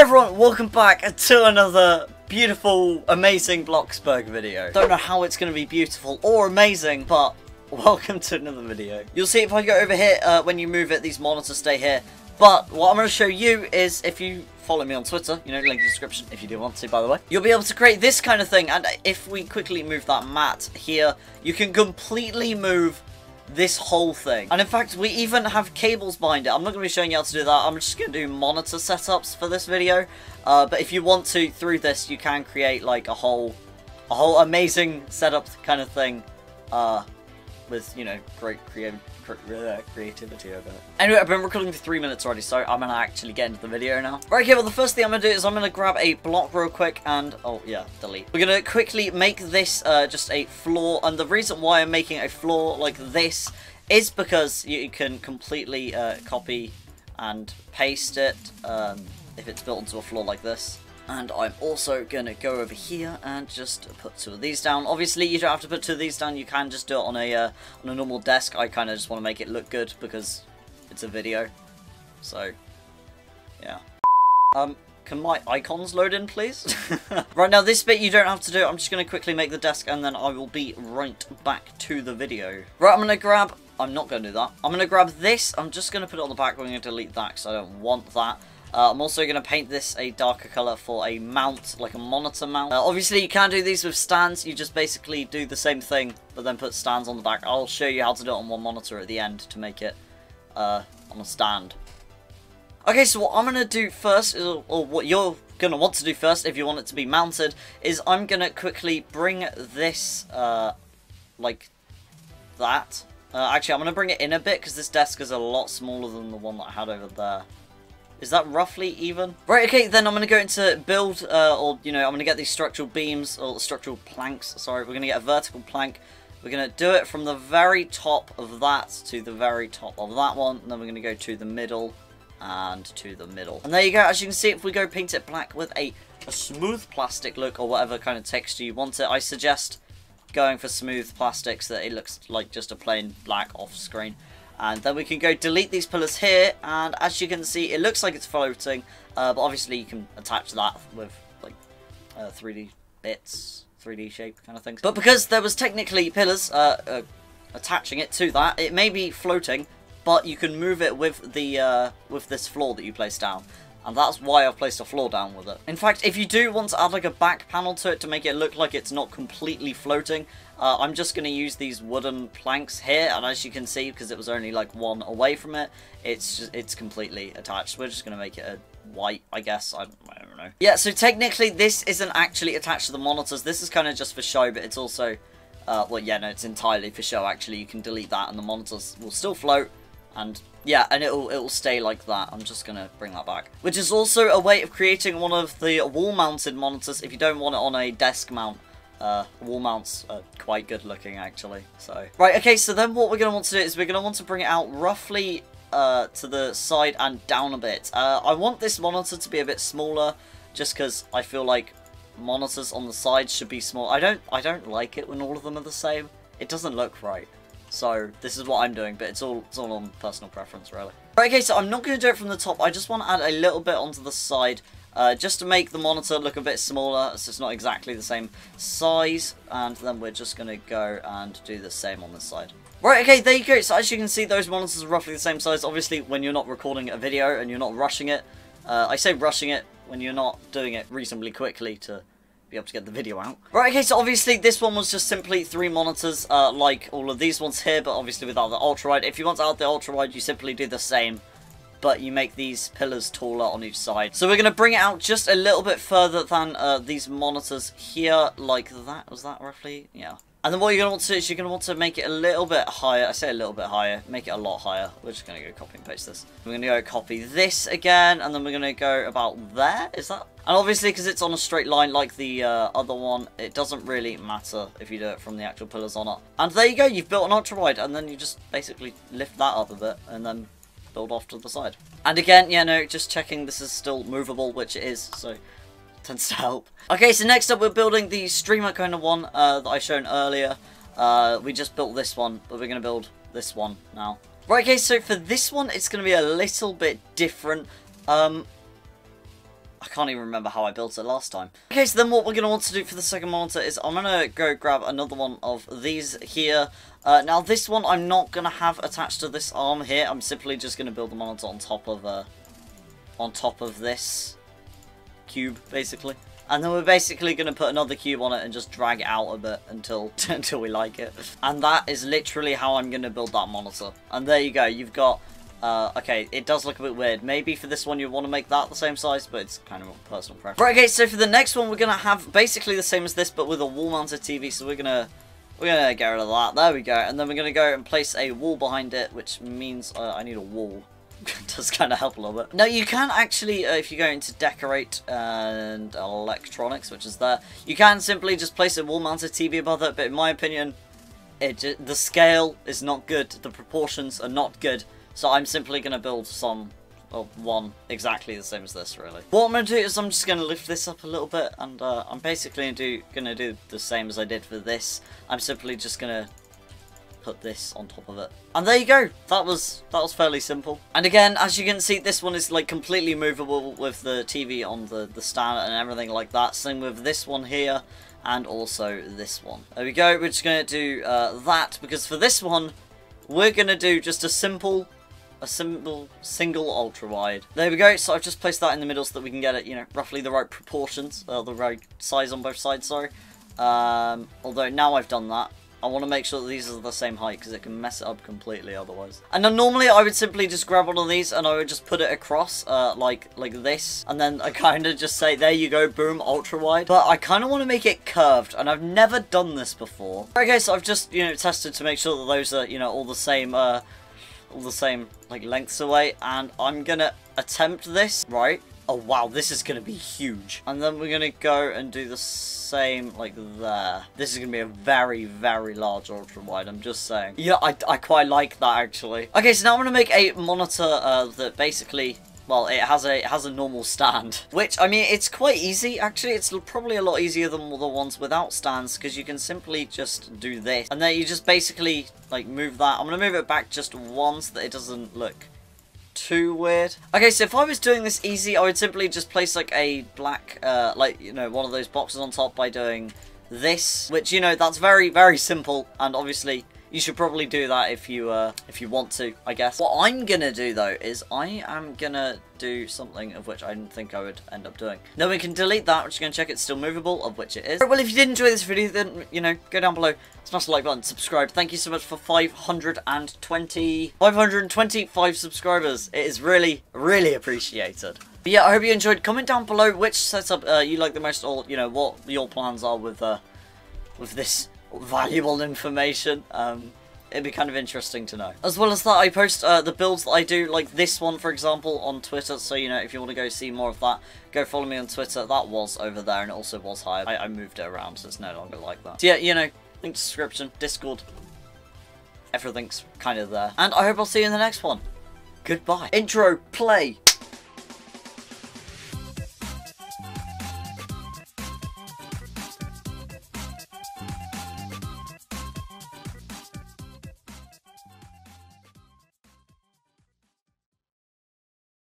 Everyone, welcome back to another beautiful, amazing Bloxburg video. Don't know how it's going to be beautiful or amazing, but welcome to another video. You'll see if I go over here, uh, when you move it, these monitors stay here. But what I'm going to show you is, if you follow me on Twitter, you know, link in the description if you do want to, by the way, you'll be able to create this kind of thing. And if we quickly move that mat here, you can completely move this whole thing. And in fact, we even have cables behind it. I'm not going to be showing you how to do that. I'm just going to do monitor setups for this video. Uh, but if you want to, through this, you can create like a whole, a whole amazing setup kind of thing. Uh, with, you know, great creative creativity over it. Anyway, I've been recording for three minutes already, so I'm gonna actually get into the video now. Right, okay, well the first thing I'm gonna do is I'm gonna grab a block real quick and, oh yeah, delete. We're gonna quickly make this uh, just a floor, and the reason why I'm making a floor like this is because you can completely uh, copy and paste it um, if it's built into a floor like this. And I'm also going to go over here and just put two of these down. Obviously, you don't have to put two of these down. You can just do it on a uh, on a normal desk. I kind of just want to make it look good because it's a video. So, yeah. Um, can my icons load in, please? right, now this bit you don't have to do. I'm just going to quickly make the desk and then I will be right back to the video. Right, I'm going to grab... I'm not going to do that. I'm going to grab this. I'm just going to put it on the back. I'm going to delete that because I don't want that. Uh, I'm also going to paint this a darker colour for a mount, like a monitor mount. Uh, obviously, you can do these with stands. You just basically do the same thing, but then put stands on the back. I'll show you how to do it on one monitor at the end to make it uh, on a stand. Okay, so what I'm going to do first, is, or what you're going to want to do first if you want it to be mounted, is I'm going to quickly bring this, uh, like, that. Uh, actually, I'm going to bring it in a bit, because this desk is a lot smaller than the one that I had over there. Is that roughly even? Right, okay, then I'm going to go into build, uh, or, you know, I'm going to get these structural beams, or structural planks, sorry, we're going to get a vertical plank. We're going to do it from the very top of that to the very top of that one, and then we're going to go to the middle and to the middle. And there you go, as you can see, if we go paint it black with a, a smooth plastic look, or whatever kind of texture you want it, I suggest going for smooth plastic so that it looks like just a plain black off screen. And then we can go delete these pillars here, and as you can see, it looks like it's floating, uh, but obviously you can attach that with, like, uh, 3D bits, 3D shape kind of things. But because there was technically pillars uh, uh, attaching it to that, it may be floating, but you can move it with the uh, with this floor that you place down. And that's why I've placed a floor down with it. In fact, if you do want to add like a back panel to it to make it look like it's not completely floating, uh, I'm just going to use these wooden planks here, and as you can see, because it was only like one away from it, it's just, it's completely attached. We're just going to make it a white, I guess. I, I don't know. Yeah, so technically this isn't actually attached to the monitors. This is kind of just for show, but it's also... Uh, well, yeah, no, it's entirely for show, actually. You can delete that, and the monitors will still float, and yeah, and it'll it'll stay like that. I'm just gonna bring that back. Which is also a way of creating one of the wall-mounted monitors if you don't want it on a desk mount. Uh, wall mounts are quite good looking actually, so. Right, okay, so then what we're going to want to do is we're going to want to bring it out roughly uh, to the side and down a bit. Uh, I want this monitor to be a bit smaller, just because I feel like monitors on the sides should be small. I don't, I don't like it when all of them are the same. It doesn't look right. So this is what I'm doing, but it's all it's all on personal preference, really. Right, okay, so I'm not going to do it from the top. I just want to add a little bit onto the side, uh, just to make the monitor look a bit smaller, so it's not exactly the same size. And then we're just going to go and do the same on this side. Right, okay, there you go. So as you can see, those monitors are roughly the same size. Obviously, when you're not recording a video and you're not rushing it, uh, I say rushing it when you're not doing it reasonably quickly to be able to get the video out. Right, okay, so obviously this one was just simply three monitors, uh, like all of these ones here, but obviously without the ultra-wide. If you want to add the ultra-wide, you simply do the same, but you make these pillars taller on each side. So we're going to bring it out just a little bit further than uh, these monitors here, like that. Was that roughly? Yeah. And then what you're going to want to do is you're going to want to make it a little bit higher. I say a little bit higher. Make it a lot higher. We're just going to go copy and paste this. We're going to go copy this again. And then we're going to go about there. Is that? And obviously because it's on a straight line like the uh, other one, it doesn't really matter if you do it from the actual pillars or not. And there you go. You've built an ultra wide. And then you just basically lift that up a bit. And then build off to the side. And again, yeah, no, just checking this is still movable, which it is. So tends to help. Okay, so next up we're building the streamer kind of one uh, that I shown earlier. Uh, we just built this one, but we're going to build this one now. Right, okay, so for this one, it's going to be a little bit different. Um, I can't even remember how I built it last time. Okay, so then what we're going to want to do for the second monitor is I'm going to go grab another one of these here. Uh, now, this one I'm not going to have attached to this arm here. I'm simply just going to build the monitor on top of, uh, on top of this cube, basically. And then we're basically going to put another cube on it and just drag it out a bit until until we like it. And that is literally how I'm going to build that monitor. And there you go. You've got... Uh, okay, it does look a bit weird. Maybe for this one you want to make that the same size, but it's kind of a personal preference. Right, okay, so for the next one we're going to have basically the same as this, but with a wall-mounted TV. So we're going to... We're going to get rid of that. There we go. And then we're going to go and place a wall behind it, which means uh, I need a wall. does kind of help a little bit. Now you can actually, uh, if you go into decorate and electronics, which is there, you can simply just place a wall-mounted TV above it, but in my opinion, it the scale is not good, the proportions are not good, so I'm simply going to build some well, one exactly the same as this, really. What I'm going to do is I'm just going to lift this up a little bit, and uh, I'm basically going to do the same as I did for this. I'm simply just going to put this on top of it. And there you go. That was that was fairly simple. And again, as you can see, this one is like completely movable with the TV on the, the stand and everything like that. Same with this one here and also this one. There we go. We're just going to do uh, that because for this one, we're going to do just a simple a simple single ultra wide. There we go. So I've just placed that in the middle so that we can get it, you know, roughly the right proportions, uh, the right size on both sides. Sorry. Um, although now I've done that, I want to make sure that these are the same height because it can mess it up completely otherwise. And then normally I would simply just grab one of these and I would just put it across uh, like like this. And then I kind of just say, there you go, boom, ultra wide. But I kind of want to make it curved and I've never done this before. Okay, so I've just, you know, tested to make sure that those are, you know, all the same, uh, all the same, like, lengths away. And I'm to attempt this, right? Oh, wow, this is going to be huge. And then we're going to go and do the same, like, there. This is going to be a very, very large ultra-wide, I'm just saying. Yeah, I, I quite like that, actually. Okay, so now I'm going to make a monitor uh, that basically well, it has a it has a normal stand, which I mean it's quite easy actually. It's probably a lot easier than the ones without stands because you can simply just do this, and then you just basically like move that. I'm gonna move it back just once that it doesn't look too weird. Okay, so if I was doing this easy, I would simply just place like a black, uh, like, you know, one of those boxes on top by doing this, which, you know, that's very, very simple, and obviously you should probably do that if you uh, if you want to, I guess. What I'm gonna do though is I am gonna do something of which I didn't think I would end up doing. Then we can delete that, we're just gonna check it's still movable, of which it is. Well, if you did enjoy this video, then, you know, go down below, smash the like button, subscribe. Thank you so much for 520, 525 subscribers. It is really, really appreciated. But yeah, I hope you enjoyed. Comment down below which setup uh, you like the most, or, you know, what your plans are with, uh, with this valuable information. Um, it'd be kind of interesting to know. As well as that, I post uh, the builds that I do, like this one, for example, on Twitter. So, you know, if you want to go see more of that, go follow me on Twitter. That was over there, and it also was higher. I, I moved it around, so it's no longer like that. So, yeah, you know, link description, Discord. Everything's kind of there. And I hope I'll see you in the next one. Goodbye. Intro, play.